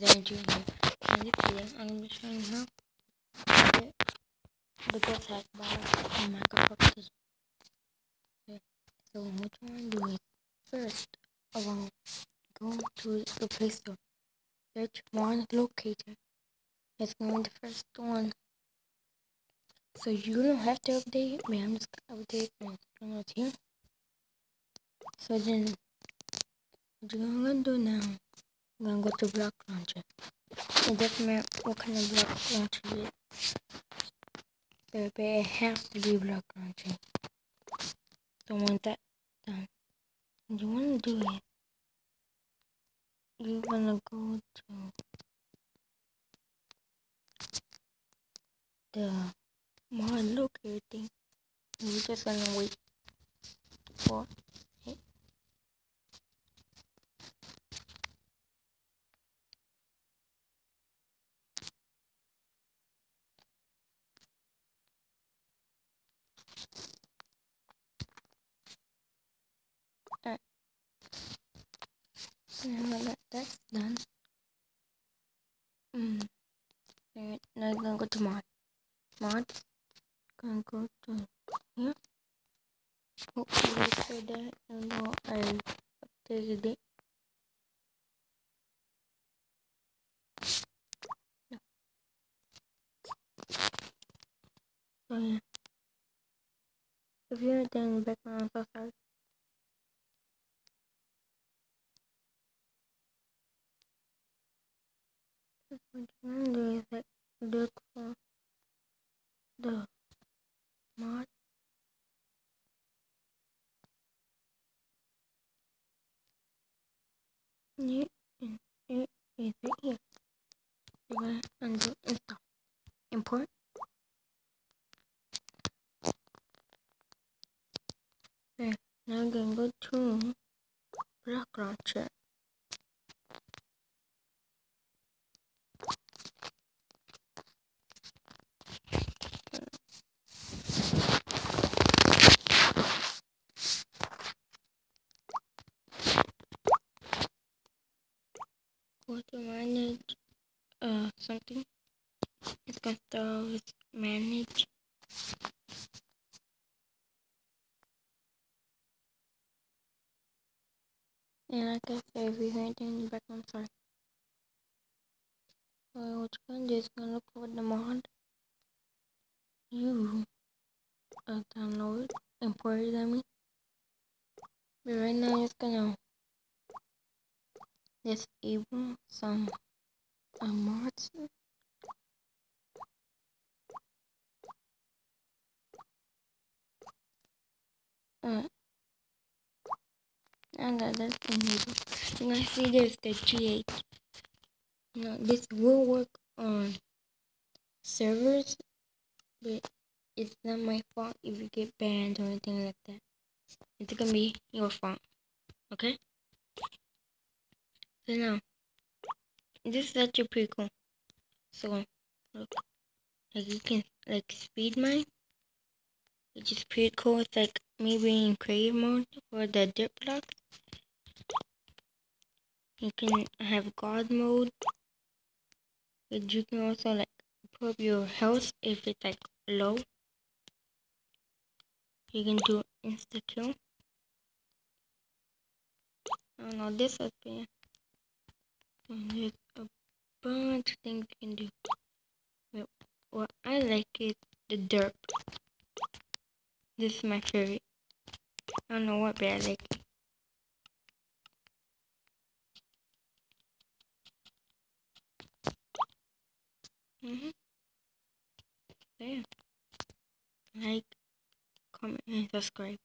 Video, I'm to be showing how to get the boss hack by. Okay. So what you want to do is, first of go to the Play Store. Search Mod Locator. It's to be the first one. So you don't have to update but I'm just to update and it's here. So then, what you're to do now I'm gonna go to block launcher. It doesn't matter what kind of block launcher it is. But it has to be block launcher. Don't want that done. What you wanna do it. you're gonna go to the mod locator thing. We're just gonna wait for Alright. Now that that's done. Mm. Alright, now I'm gonna go to mod. Mod. Gonna go to here. Hopefully for that and now I updated it. So yeah. If you're anything in the background, so sorry. To do is look for the mod it, it is right here do install import okay now I'm gonna go to block launcher manage uh something. It's gonna start with manage. And like I said if you hear anything in the background sorry. So what you're gonna do is gonna look for the mod you uh, download import it I mean but right now it's gonna disable some uh, mods. Uh, and that, that's enabled. You can see there's the GH. Now this will work on servers, but it's not my fault if you get banned or anything like that. It's gonna be your fault. Okay? So now, this is actually pretty cool. So, look, like you can like speed mine, which is pretty cool. It's like maybe in creative mode for the dirt blocks. You can have God mode, but you can also like put up your health if it's like low. You can do insta kill. I don't know, this has been and there's a bunch of things you can do. But what I like is the derp. This is my favorite. I don't know what, but I like it. Mm-hmm. So yeah. Like, comment, and subscribe.